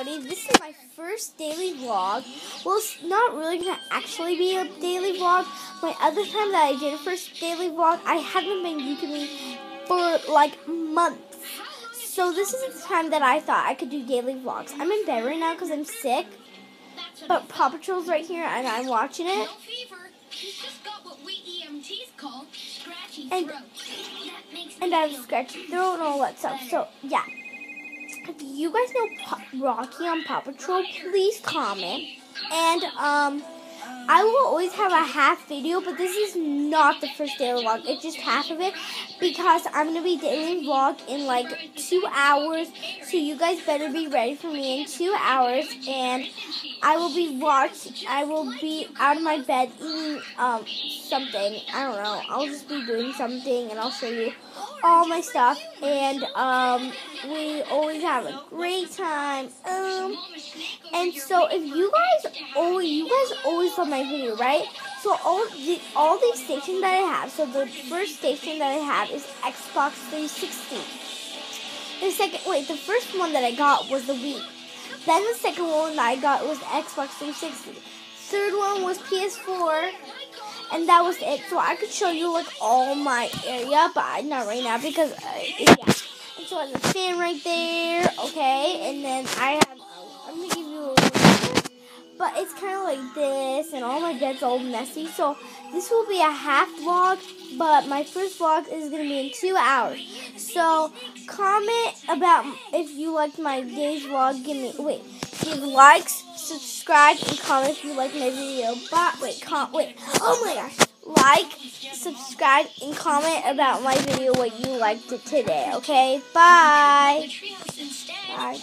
everybody. This is my first daily vlog. Well, it's not really going to actually be a daily vlog. My other time that I did a first daily vlog, I haven't been YouTubing for like months. So this is the time that I thought I could do daily vlogs. I'm in bed right now because I'm sick. But Paw Patrol's right here and I'm watching it. And, and I have scratchy throat and all that stuff. So, yeah if you guys know Rocky on Paw Patrol, please comment. And um, I will always have a half video, but this is not the first daily vlog. It's just half of it because I'm going to be daily vlog in like two hours. So you guys better be ready for me in two hours. And I will be watched. I will be out of my bed eating um something. I don't know. I'll just be doing something, and I'll show you all my stuff. And um, we always have a great time. Um, and so if you guys always, you guys always love my video, right? So all the all these stations that I have. So the first station that I have is Xbox 360. The second, wait, the first one that I got was the Wii. Then the second one that I got was Xbox 360. Third one was PS4. And that was it. So I could show you like all my area, but not right now because uh, yeah. And so I have a fan right there, okay. And then I have. But it's kind of like this, and all my bed's all messy. So this will be a half vlog, but my first vlog is gonna be in two hours. So comment about if you liked my day's vlog. Give me wait, give likes, subscribe, and comment if you like my video. But wait, com wait. Oh my gosh. Like, subscribe, and comment about my video what you liked it today. Okay, bye. Bye.